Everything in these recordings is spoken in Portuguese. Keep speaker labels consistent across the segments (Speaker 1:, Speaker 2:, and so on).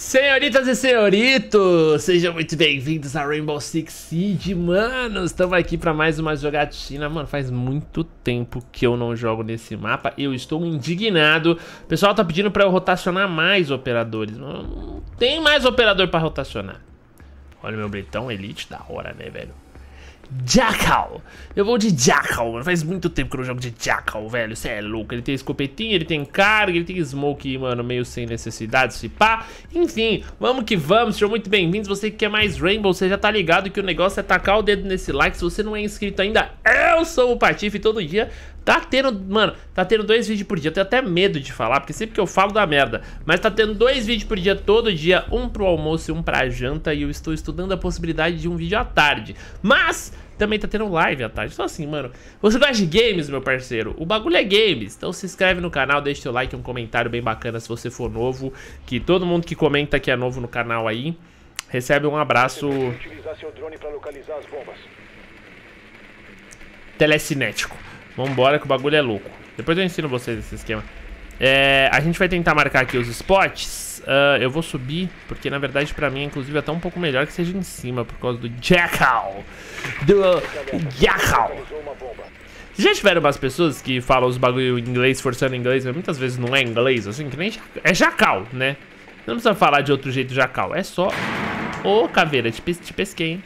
Speaker 1: Senhoritas e senhoritos, sejam muito bem-vindos a Rainbow Six Siege, mano, estamos aqui para mais uma jogatina, mano, faz muito tempo que eu não jogo nesse mapa, eu estou indignado, o pessoal tá pedindo para eu rotacionar mais operadores, não tem mais operador para rotacionar, olha meu bretão Elite, da hora, né, velho? Jackal. Eu vou de Jackal, mano. Faz muito tempo que eu não jogo de Jackal, velho. Você é louco. Ele tem escopetinha, ele tem carga, ele tem smoke, mano, meio sem necessidade, se pá. Enfim, vamos que vamos. Sejam muito bem-vindos. Você que quer mais Rainbow, você já tá ligado que o negócio é tacar o dedo nesse like. Se você não é inscrito ainda, eu sou o Patife todo dia Tá tendo, mano, tá tendo dois vídeos por dia. Eu tenho até medo de falar, porque sempre que eu falo dá merda. Mas tá tendo dois vídeos por dia todo dia, um pro almoço e um pra janta. E eu estou estudando a possibilidade de um vídeo à tarde. Mas também tá tendo live à tarde. Então assim, mano, você gosta de games, meu parceiro? O bagulho é games. Então se inscreve no canal, deixa seu like, um comentário bem bacana se você for novo. Que todo mundo que comenta que é novo no canal aí, recebe um abraço... Telecinético. Vambora que o bagulho é louco. Depois eu ensino vocês esse esquema. É, a gente vai tentar marcar aqui os spots. Uh, eu vou subir, porque na verdade pra mim, inclusive, é até um pouco melhor que seja em cima, por causa do Jackal. Do Jackal. Já tiveram umas pessoas que falam os bagulho em inglês, forçando inglês, mas muitas vezes não é inglês, assim, que nem é jacal, né? Não precisa falar de outro jeito jacal, é só... Ô, caveira, te, te pesquei, hein?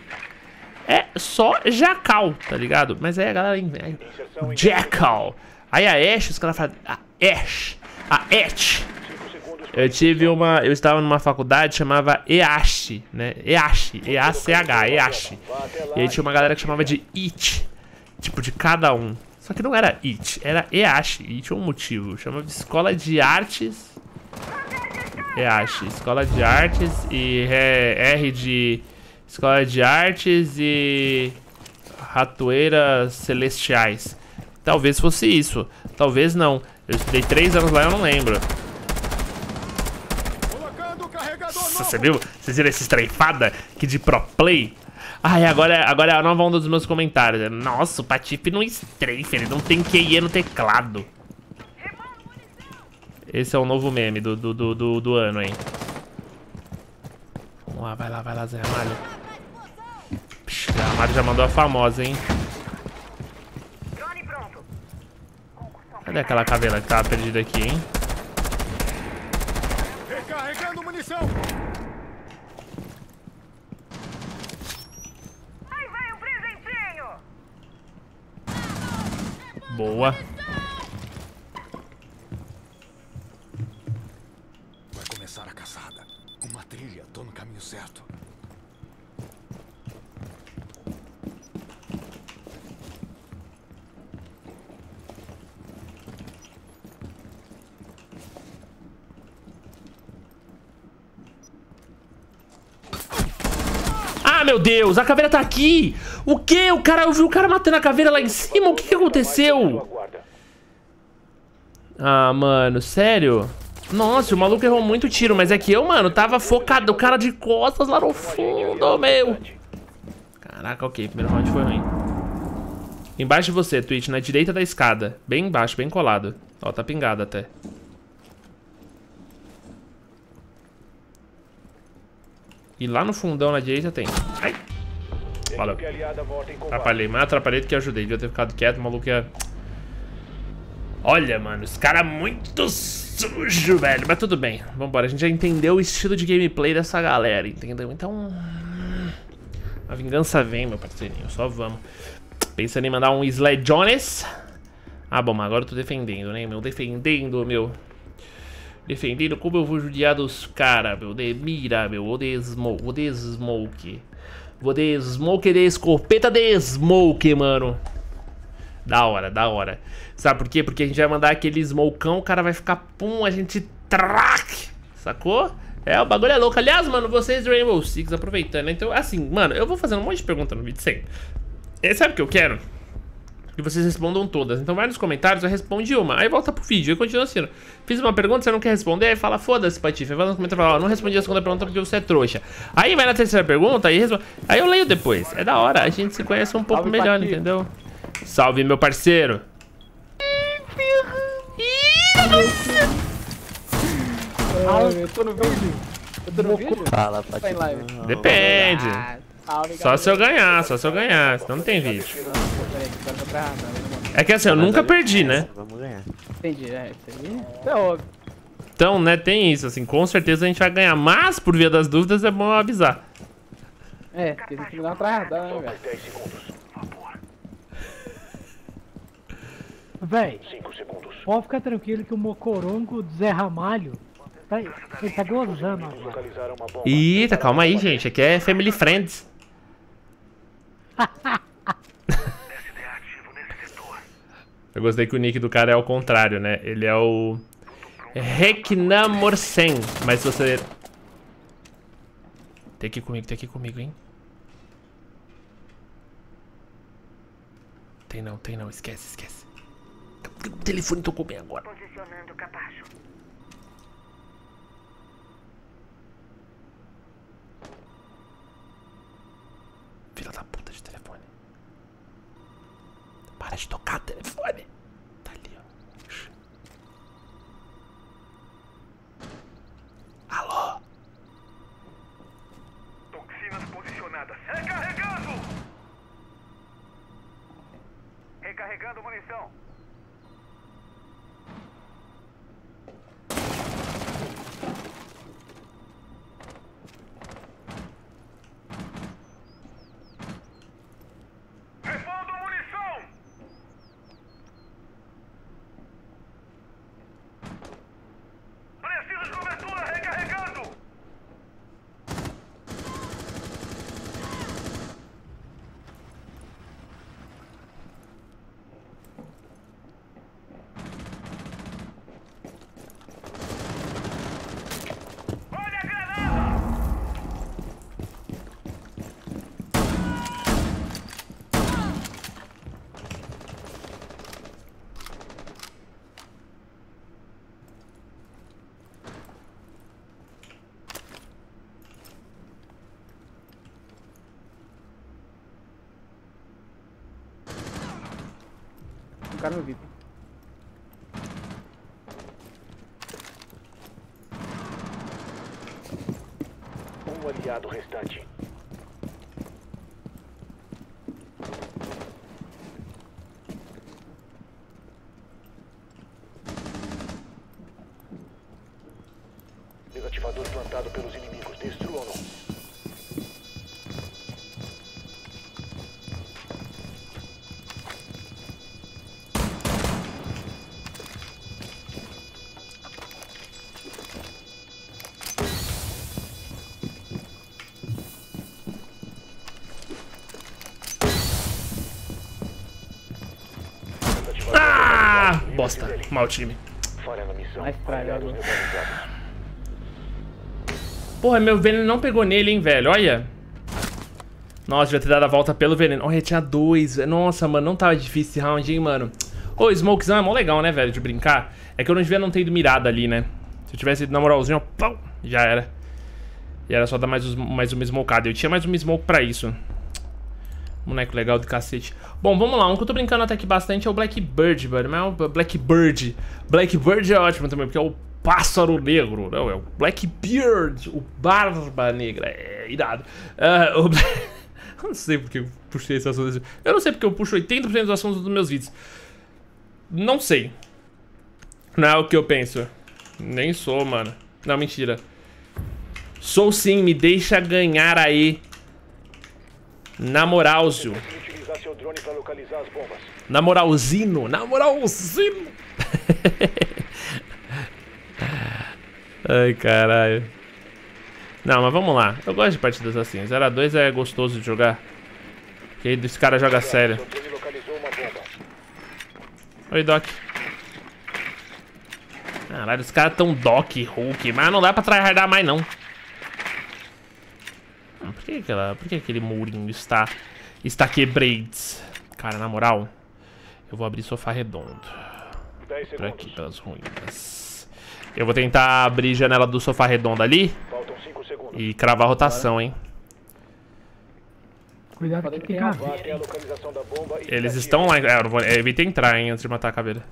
Speaker 1: É só Jacal, tá ligado? Mas aí a galera... Jackal. Aí a Ash, os caras falam... A Ash. A Ash. Eu tive uma... Eu estava numa faculdade chamava EASH, né? EASH. E-A-C-H. EASH. E aí tinha uma galera que chamava de IT. Tipo, de cada um. Só que não era IT, era EASH. E tinha um motivo. Chamava Escola de Artes... EASH. Escola de Artes e R de Escola de Artes e Ratoeiras Celestiais. Talvez fosse isso. Talvez não. Eu estudei três anos lá e eu não lembro. Nossa, você viu? Vocês viram essa estreifada que de pro play? Ai, agora, agora é a nova onda dos meus comentários. Nossa, o Patife não estreifa, ele não tem QI no teclado. Esse é o novo meme do, do, do, do, do ano, hein? Vamos lá, vai lá, vai lá, Zé Ramalho. A Mari já mandou a famosa, hein? Cadê aquela caveira que tava perdida aqui, hein? Recarregando munição. Aí vai o presentinho. Boa.
Speaker 2: Vai começar a caçada. Uma trilha, tô no caminho certo.
Speaker 1: Ah, meu Deus, a caveira tá aqui. O que? O cara, eu vi o cara matando a caveira lá em cima. O que, que aconteceu? Ah, mano, sério? Nossa, o maluco errou muito tiro, mas é que eu, mano, tava focado. O cara de costas lá no fundo, meu. Caraca, ok. Primeiro round foi ruim. Embaixo de você, Twitch, na direita da escada. Bem embaixo, bem colado. Ó, tá pingado até. E lá no fundão na direita tem. Ai. Valeu. Atrapalhei, mas atrapalhei do que ajudei. Devia ter ficado quieto, o maluco ia... Olha, mano, os caras muito sujo, velho. Mas tudo bem, vambora. A gente já entendeu o estilo de gameplay dessa galera, entendeu? Então... A vingança vem, meu parceirinho. Só vamos. Pensando em mandar um Sled Jones. Ah, bom, mas agora eu tô defendendo, né, meu? Defendendo, meu defendendo como eu vou judiar dos caras, meu. De mira, meu. Vou de smoke. De smoke. Vou de smoke de escopeta de smoke, mano. Da hora, da hora. Sabe por quê? Porque a gente vai mandar aquele smokão, o cara vai ficar pum, a gente track. Sacou? É, o bagulho é louco. Aliás, mano, vocês do Rainbow Six aproveitando. Então, assim, mano, eu vou fazendo um monte de pergunta no vídeo sempre. E sabe o que eu quero? E vocês respondam todas. Então vai nos comentários, eu responde uma. Aí volta pro vídeo e continua assim. Fiz uma pergunta, você não quer responder, aí fala, foda-se, Patife. Vai nos comentários e fala, ó, não respondi a segunda pergunta porque você é trouxa. Aí vai na terceira pergunta e responde. Aí eu leio depois. É da hora, a gente se conhece um pouco Salve, melhor, Patife. entendeu? Salve, meu parceiro.
Speaker 3: Ai, eu tô no vídeo. Eu tô no vídeo?
Speaker 4: Fala,
Speaker 3: Tá live.
Speaker 1: Depende.
Speaker 3: Ah,
Speaker 1: Só se eu ganhar, só se eu ganhar, senão não tem vídeo.
Speaker 3: Tá pra né?
Speaker 1: É que assim, eu nunca perdi, né?
Speaker 4: Vamos ganhar.
Speaker 3: Entendi, é, isso aí isso é óbvio.
Speaker 1: Então, né, tem isso, assim, com certeza a gente vai ganhar. Mas, por via das dúvidas, é bom eu avisar.
Speaker 3: É, porque tem que me dar uma trajada, né, velho?
Speaker 2: 10 segundos.
Speaker 5: Véi,
Speaker 2: 5 segundos.
Speaker 5: pode ficar tranquilo que o Mocorongo do Zé Ramalho, tá, ele tá gozando agora.
Speaker 1: Eita, calma aí, gente. Aqui é Family Friends. Eu gostei que o nick do cara é ao contrário, né? Ele é o... Reknamorsen. Mas se você... Tem aqui comigo, tem aqui comigo, hein? Tem não, tem não. Esquece, esquece. O telefone tocou bem agora.
Speaker 6: Posicionando capacho.
Speaker 1: Filha da puta. Para de tocar telefone. Tá ali, ó. Alô?
Speaker 2: Toxinas posicionadas. Recarregando! Recarregando munição. Repondo munição! Preciso de cobertura, recarregando! Olha a granada!
Speaker 3: O cara no vídeo.
Speaker 2: Um aliado restante.
Speaker 1: Bosta. Mal time. Porra, meu veneno não pegou nele, hein, velho. Olha. Nossa, devia ter dado a volta pelo veneno. Olha, tinha dois. Nossa, mano, não tava difícil esse round, hein, mano. Ô, Smokezão é mó legal, né, velho, de brincar. É que eu não devia não ter ido mirado ali, né. Se eu tivesse ido na moralzinha, ó, pau, já era. E era só dar mais, mais uma smokada. Eu tinha mais uma smoke pra isso. Moleque legal do cacete. Bom, vamos lá. Um que eu tô brincando até aqui bastante é o Blackbird, mano. Mas é o Blackbird. Blackbird é ótimo também, porque é o pássaro negro. Não, é o Blackbeard, o barba negra. É irado. Ah, o eu não sei porque eu puxei esse assunto. Eu não sei porque eu puxo 80% dos assuntos dos meus vídeos. Não sei. Não é o que eu penso. Nem sou, mano. Não, mentira. Sou sim, me deixa ganhar aí. Na moralzio. Na moralzino. Na moralzino. Ai, caralho. Não, mas vamos lá. Eu gosto de partidas assim. 0x2 é gostoso de jogar. Porque aí esse cara joga sério. Oi, Doc. Caralho, os caras tão Doc, Hulk, mas não dá pra tryhardar mais, não. Por que, aquela, por que aquele murinho está, está quebrado? Cara, na moral, eu vou abrir sofá redondo.
Speaker 2: 10
Speaker 1: Por aqui, pelas ruínas. Eu vou tentar abrir janela do sofá redondo ali
Speaker 2: Faltam 5 segundos.
Speaker 1: e cravar a rotação, hein.
Speaker 5: Cuidado que tem caveira,
Speaker 1: Eles estão lá. É, eu vou- evita entrar, hein, antes de matar a caveira.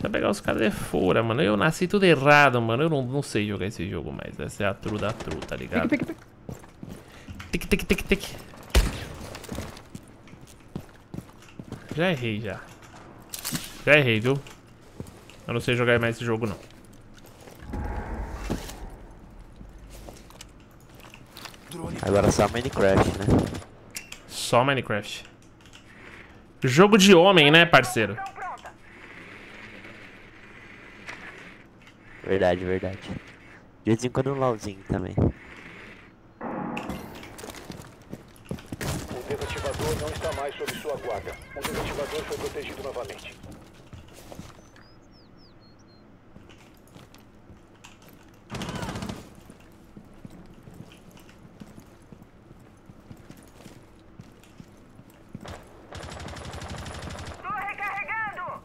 Speaker 1: Vai pegar os caras de fora, mano. Eu nasci tudo errado, mano. Eu não, não sei jogar esse jogo mais. Essa é a tru da tru, tá ligado?
Speaker 3: Pique, pique, pique.
Speaker 1: Tic, tic, tic, tic. Já errei, já. Já errei, viu? Eu não sei jogar mais esse jogo, não.
Speaker 4: Agora só Minecraft, né?
Speaker 1: Só Minecraft. Jogo de homem, né, parceiro?
Speaker 4: Verdade, verdade. De vez em quando um LOLzinho também.
Speaker 2: O desativador não está mais sob sua guarda. O desativador foi protegido novamente.
Speaker 6: Tô recarregando!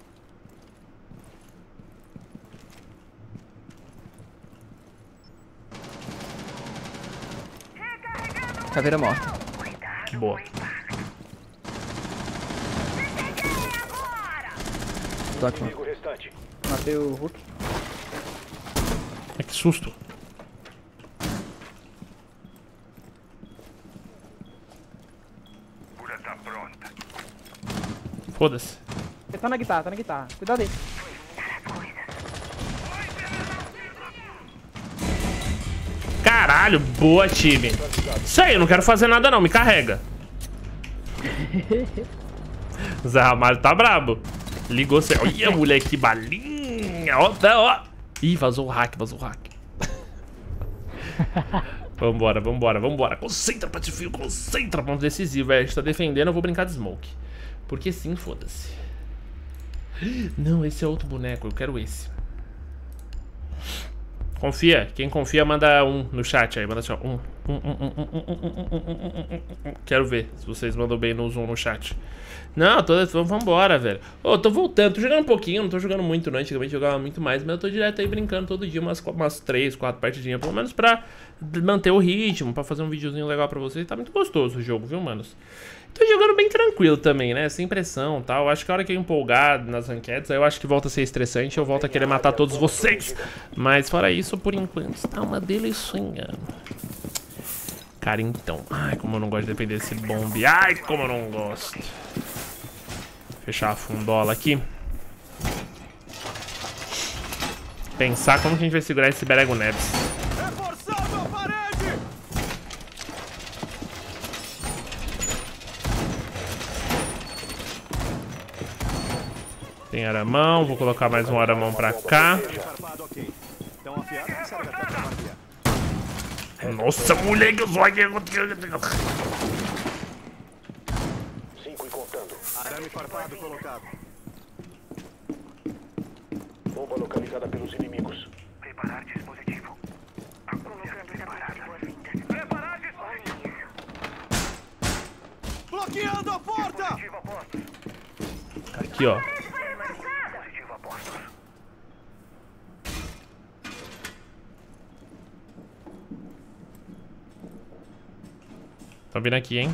Speaker 6: Recarregando!
Speaker 3: Caveira morta.
Speaker 1: Boa.
Speaker 6: Peguei agora!
Speaker 3: Tô aqui.
Speaker 2: Inimigo restante.
Speaker 3: Matei o Hulk.
Speaker 1: É que susto. Foda-se.
Speaker 3: Ele tá na guitarra, tá na guitarra. Cuidado aí.
Speaker 1: Caralho, boa, time. Isso aí, eu não quero fazer nada não, me carrega. Zé Ramalho tá brabo. Ligou você. Olha, moleque, que balinha. Ó, tá, ó. Ih, vazou o hack, vazou o hack. vambora, vambora, vambora. Concentra, Patifio, concentra. Ponto decisivo, velho. A gente tá defendendo, eu vou brincar de smoke. Porque sim, foda-se. Não, esse é outro boneco, eu quero esse. Confia. Quem confia, manda um no chat aí. Manda assim, ó. Um. Quero ver se vocês mandam bem no Zoom no chat. Não, tô, vamos embora, velho. Ô, oh, tô voltando, tô jogando um pouquinho, não tô jogando muito, não. Antigamente jogava muito mais, mas eu tô direto aí brincando todo dia, umas, umas 3, 4 partidinhas, pelo menos pra manter o ritmo, pra fazer um videozinho legal pra vocês. Tá muito gostoso o jogo, viu, manos? Tô jogando bem tranquilo também, né? Sem pressão e tal. Acho que a hora que eu empolgar nas enquetes, aí eu acho que volta a ser estressante, eu volto a querer matar todos vocês. Mas fora isso, por enquanto, tá uma delícia. Cara, então. Ai, como eu não gosto de depender desse bombe. Ai, como eu não gosto. Fechar a fundola aqui. Pensar como que a gente vai segurar esse Berego Neves.
Speaker 2: Reforçado a parede!
Speaker 1: Tem aramão, vou colocar mais um aramão pra cá.
Speaker 2: Farpado ok. Tão afiado que serve até pra magia.
Speaker 1: Nossa, moleque, eu aqui.
Speaker 2: Cinco e contando.
Speaker 7: Arame farpado colocado.
Speaker 2: Bomba localizada pelos inimigos.
Speaker 6: Preparar dispositivo. Colocando dispositivo boas-vindas.
Speaker 2: Preparar dispositivo.
Speaker 7: Bloqueando a porta!
Speaker 6: Postos.
Speaker 1: Aqui, ó.
Speaker 6: Dispositivo a postos.
Speaker 1: Tá vindo aqui, hein?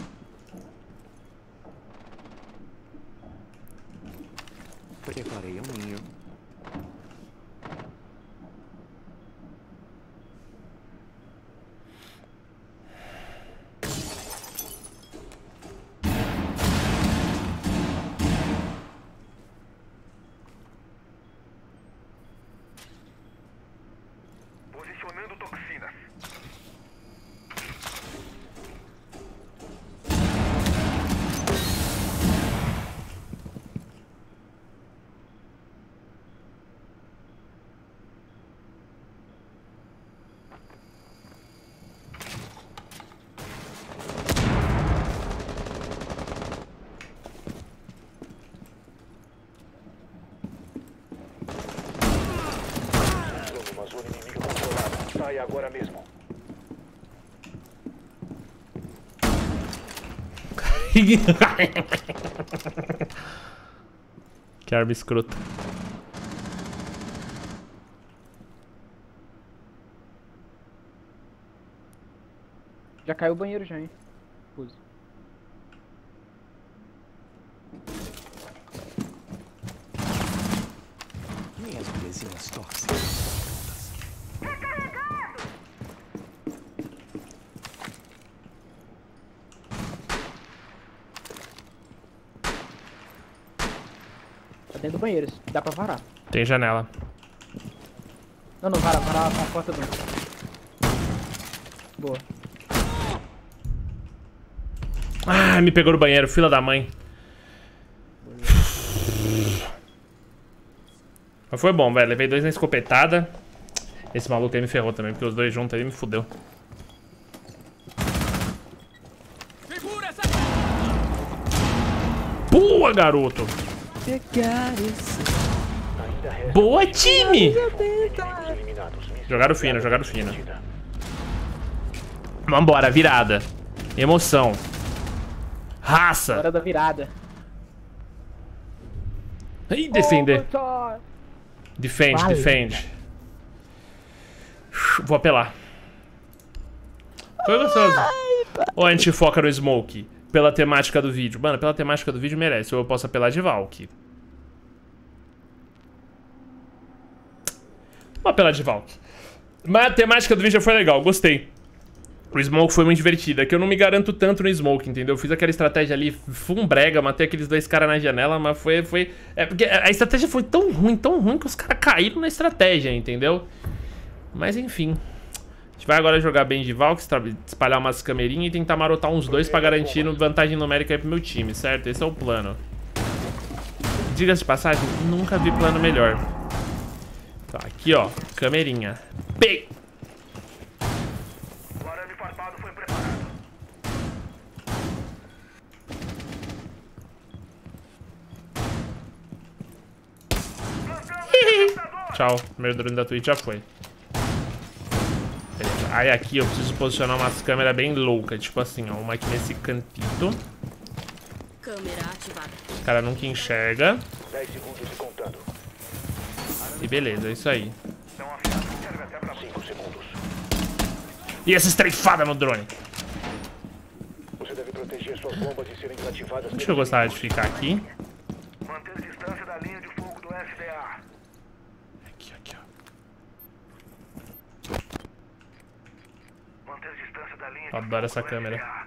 Speaker 2: Agora mesmo.
Speaker 1: que arma escrota.
Speaker 3: Já caiu o banheiro já, hein? Puse. Tá dentro do banheiro, dá pra varar.
Speaker 1: Tem janela.
Speaker 3: Não, não, vara, vara a porta do. Boa.
Speaker 1: Ah, me pegou no banheiro, fila da mãe. Mas foi bom, velho. Levei dois na escopetada. Esse maluco aí me ferrou também, porque os dois juntos aí me fudeu. Boa, garoto! Boa, time! Jogaram fino, jogaram fino. Vambora, virada. Emoção. Raça.
Speaker 3: Hora da virada.
Speaker 1: Ih, defender. Defende,
Speaker 5: Vai.
Speaker 1: defende. Vou apelar. Foi gostoso. Ou a gente foca no Smoke? Pela temática do vídeo. Mano, pela temática do vídeo merece. Ou eu posso apelar de Valk. Vou apelar de Valk. Mas a temática do vídeo foi legal, gostei. O Smoke foi muito divertido. É que eu não me garanto tanto no Smoke, entendeu? Eu fiz aquela estratégia ali, fui um brega, matei aqueles dois caras na janela, mas foi, foi... É porque a estratégia foi tão ruim, tão ruim, que os caras caíram na estratégia, entendeu? Mas enfim. A gente vai agora jogar bem de Valk, espalhar umas camerinhas e tentar marotar uns dois pra garantir vantagem numérica aí pro meu time, certo? Esse é o plano. Diga-se de passagem, nunca vi plano melhor. Tá, aqui ó, camerinha.
Speaker 6: Preparado.
Speaker 1: Tchau, primeiro drone da Twitch já foi. Beleza. Aí aqui eu preciso posicionar umas câmeras bem loucas, tipo assim, ó, uma aqui nesse cantito.
Speaker 8: Câmera ativada.
Speaker 1: O cara nunca enxerga.
Speaker 6: 10 segundos e contando.
Speaker 1: E beleza, é isso aí.
Speaker 6: Não afiado. Serve até pra 5 segundos.
Speaker 1: E essa estreifada no drone?
Speaker 6: Você deve proteger suas bombas de serem desativadas.
Speaker 1: Que eu gostava de ficar aqui?
Speaker 6: Manter distância da linha de fogo do SDA.
Speaker 1: Aqui, aqui, ó.
Speaker 6: Manter distância da linha de
Speaker 1: adoro essa câmera.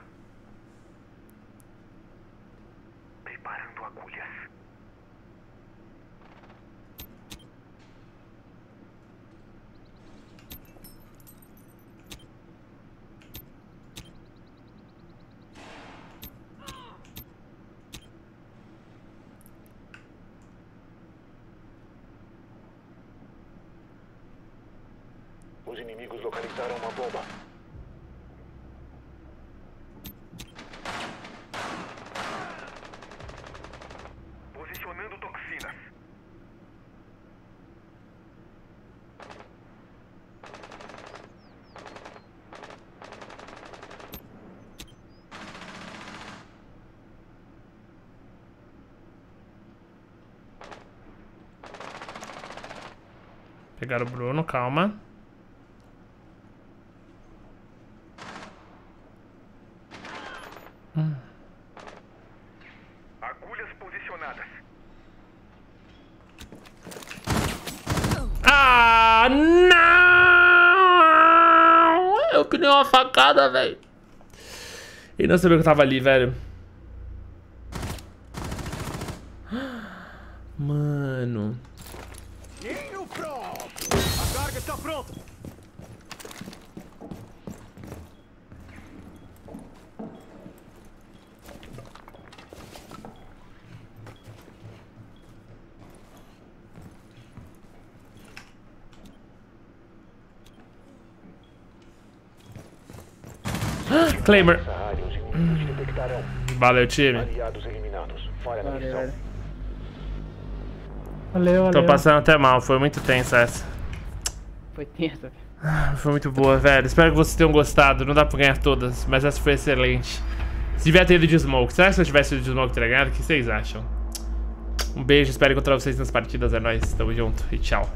Speaker 6: Os inimigos localizaram uma bomba. Posicionando toxinas.
Speaker 1: Pegaram o Bruno, calma.
Speaker 6: Agulhas posicionadas.
Speaker 1: Ah, não! Eu que nem uma facada, velho. Ele não sabia que eu tava ali, velho. Mano. Claimer.
Speaker 6: Detectarão.
Speaker 1: Valeu, time.
Speaker 5: Valeu, valeu.
Speaker 1: Tô passando até mal, foi muito tensa essa.
Speaker 3: Foi tenso.
Speaker 1: Foi muito boa, velho. Espero que vocês tenham gostado. Não dá pra ganhar todas, mas essa foi excelente. Se tiver ido de Smoke, será que se eu tivesse ido de Smoke, teria ganhado? O que vocês acham? Um beijo, espero encontrar vocês nas partidas. É nóis, tamo junto e tchau.